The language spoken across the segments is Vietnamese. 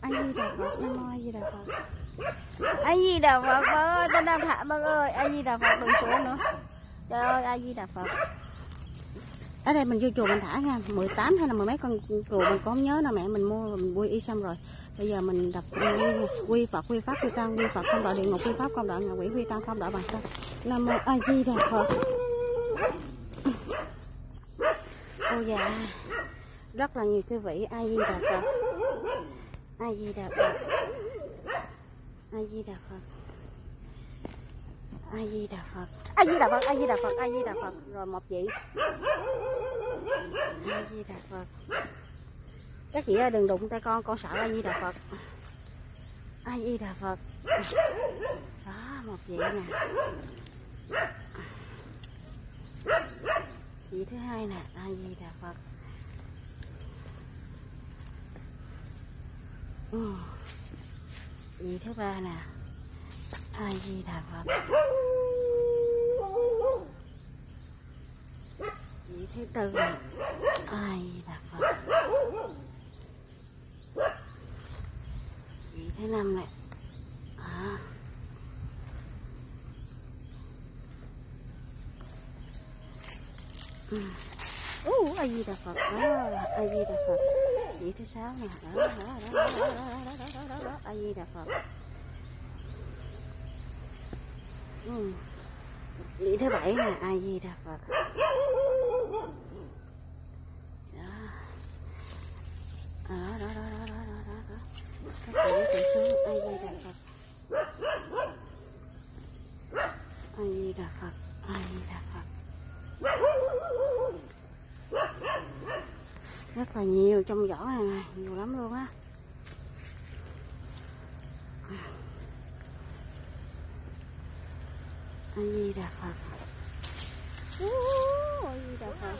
a di đà phật nam mô a di đà phật a di đà phật phật ơi tên đang thả bơ ơi a di đà phật đừng xuống nữa. Trời ơi a di đà phật ở đây mình vô chùa mình thả nha 18 hay là mười mấy con chùa mình có nhớ nè mẹ mình mua mình quy y xong rồi. Bây giờ mình đọc quy, phật quy pháp quy tăng quy phật không đọa địa ngục quy pháp không đọa ngạ quỷ quy tăng không đọa bằng sao nam mô a di đà phật. Ô dạ rất là nhiều quý vị a di đà phật a di đà phật. A di đà phật. A di đà phật. a di đà phật a di đà phật a di đà phật rồi một vị a di đà phật các chị ơi đừng đụng tay con con sợ a di đà phật a di đà phật đó một vị nè vị thứ hai nè a di đà phật ừ. thứ ba nè. A di đà phật ý thứ tư nè. A di đà phật ý thứ năm này à. Ừ. ai a di đà phật đó a di đà phật vị thứ sáu nè đó đó đó đó đó đó đó đó đó đó a di đà phật ừ. vị thứ bảy nè a di đà phật đó đó đó đó đó đó đó đó các vị tự xuống a di đà phật a di đà phật a di đà phật là nhiều trong vỏ này, này nhiều lắm luôn á. A di đà phật. Ú, a di đà phật.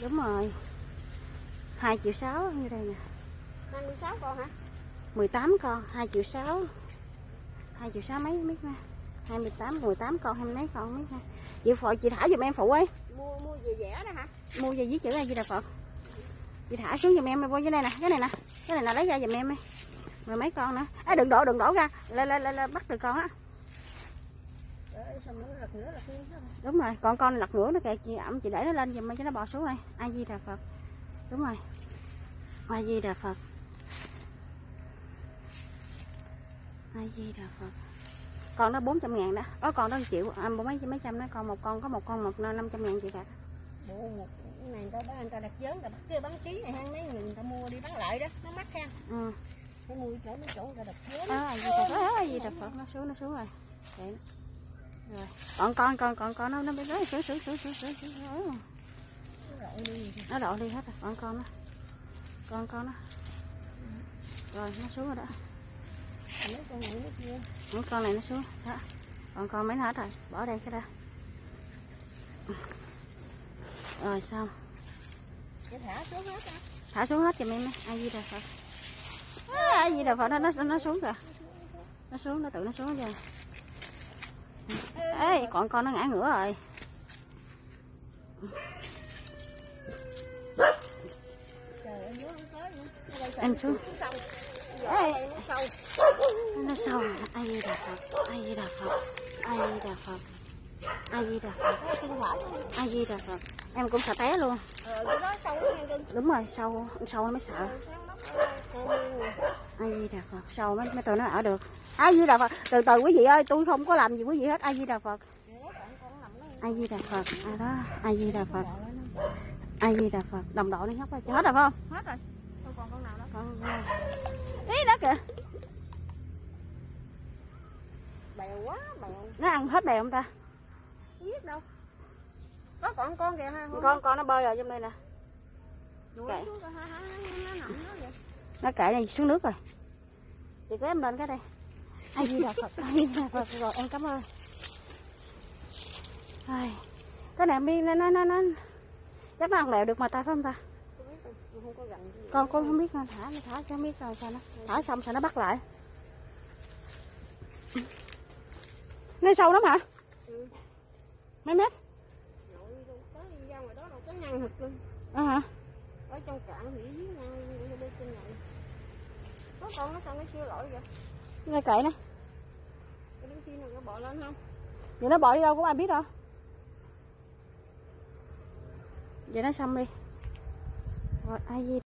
Đúng rồi. Hai triệu sáu như đây nè. 26 con hả? 18 con 2 triệu 6 2 triệu 6 mấy biết nè 28 18 con hai mươi mấy con biết nè chị phụ chị thả giùm em phụ ấy Mua mua về rẻ đó hả? mua về viết chữ A Di Đà Phật chị thả xuống giùm em vô cái này nè cái này nè cái này là lấy ra giùm em ấy rồi mấy con nữa. À, đừng đổ đừng đổ ra. Lên lên lên, bắt từ con á. Đúng rồi còn con lật nữa nó kìa. Chị ẩm chị để nó lên giùm cho nó bò xuống đây A Di Đà Phật. Đúng rồi. A Di Đà Phật. A Di Đà Phật. Con đó 400 ngàn đó. Có con đó 1 triệu. À, mấy mấy trăm đó. Con một con có một con một 500 ngàn chị cả một này người ta bán người ta đặt lớn người ta bắt kia bán ký này hang mấy người người ta mua đi bán lại đó, nó mắc ha. ừ. Phải mua chỗ mấy chỗ người ta đặt lớn. à, Di Đà Phật Di Đà Phật nó xuống nó xuống rồi nó. rồi còn con con còn con nó nó đấy sửa sửa sửa sửa sửa Rồi đi. nó đổ đi hết rồi con con nó con con nó rồi nó xuống rồi đó Mấy con này nó xuống đó còn con mấy nó hết rồi bỏ đây cái ra rồi xong Cái thả xuống hết á. thả xuống hết giùm em ai gì đà phật? Ai gì đà phật? Nó nó nó xuống kìa. Nó xuống nó tự nó xuống kìa. Ê còn con nó ngã ngửa rồi. Em xuống. Ê. Nó sâu. ai gì đà phật? Ai gì đà phật? Ai gì đà phật ai gì Nó hoạt. ai gì đà phật em cũng sợ té luôn. Đó nó đúng rồi sâu sâu nó mới sợ. Ai di đà phật sâu mấy mấy tụi nó ở được. Ai di đà phật từ từ quý vị ơi tôi không có làm gì quý vị hết. Ai di đà phật nó ai di đà phật à đó ai di đà phật Rồi nó- ai di đà phật đồng đội đi hết rồi hết rồi không? Hết rồi. Còn con nào nữa. con ý đó kìa. Bèo quá, bèo. nó ăn hết bèo không ta còn con kìa ha con con nó bơi rồi trong đây nè. Kệ. nó kệ này xuống nước rồi. Chị kéo em lên cái đây. Ai di đà phật? Ai đà phật? Rồi em cảm ơn. Ai. Cái này mi nó nó nó nó. Chắc nó ăn lẹo được mà ta phải không ta? Không con con không biết nên thả nó thả cho biết rồi sao nó thả xong sao nó bắt lại. Nó sâu lắm hả? Ừ. mấy mét Nội đâu tới ra ngoài đó thịt luôn. Ờ hả? Ở trong cạn thì dưới nhau bên trên này. Có con nó sao nó siêu lỗi vậy? Nghe kệ nè cái đứa nào nó bỏ lên không? Vậy nó bỏ đi đâu cũng ai biết đâu. Vậy nó xong đi. Rồi ai gì